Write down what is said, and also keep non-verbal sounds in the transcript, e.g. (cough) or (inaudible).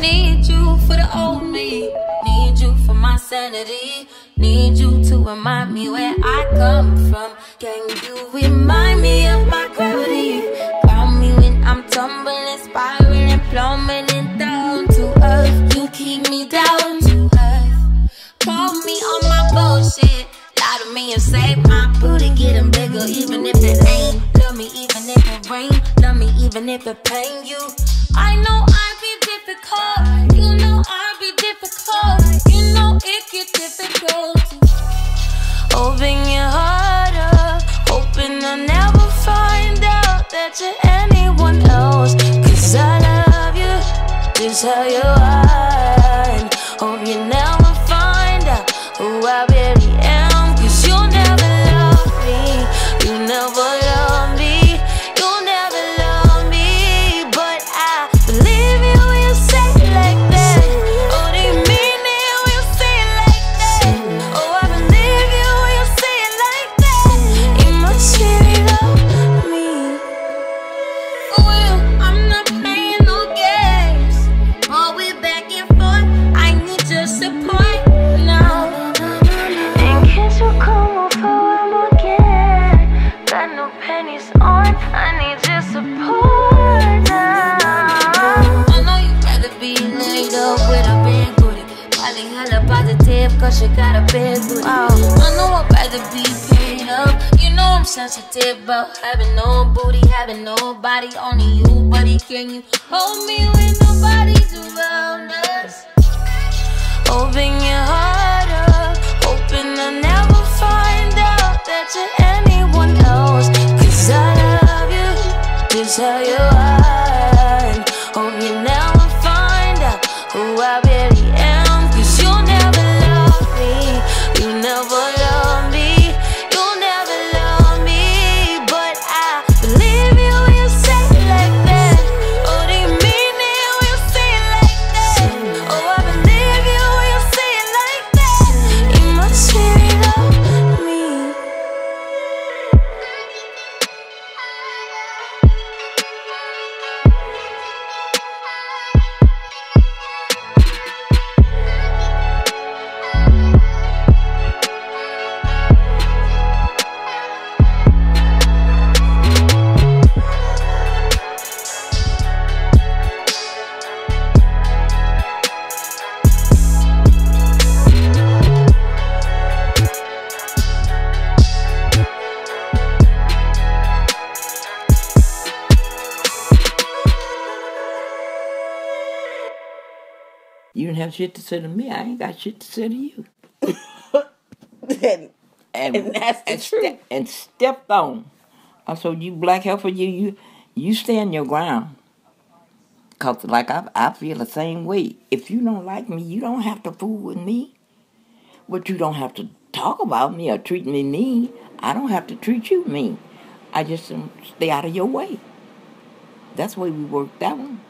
Need you for the old me. Need you for my sanity. Need you to remind me where I come from. Can you remind me of my gravity? Ground me when I'm tumbling, spiraling, plummeting down to earth. You keep me down to earth. Call me on my bullshit. Lie to me and say my booty getting bigger, even if it ain't. Love me even if it rain. Love me even if it pain you. I know I be difficult. You know I be difficult. You know it get difficult. Open your heart up. Hoping I'll never find out that you're positive cause you got a big booty. I know I'd rather be paid up. You know I'm sensitive about having no booty, having nobody, only you, buddy. Can you hold me when nobody's around us? Open your heart up, hoping I'll never find out that you're anyone else. Cause I love you just how you are. You didn't have shit to say to me. I ain't got shit to say to you. and, (laughs) And, And that's the and truth. and stepped on. I told you, black heifer, you you you stand your ground. Cause like I I feel the same way. If you don't like me, you don't have to fool with me. But you don't have to talk about me or treat me mean. I don't have to treat you mean. I just um, stay out of your way. That's the way we worked that one.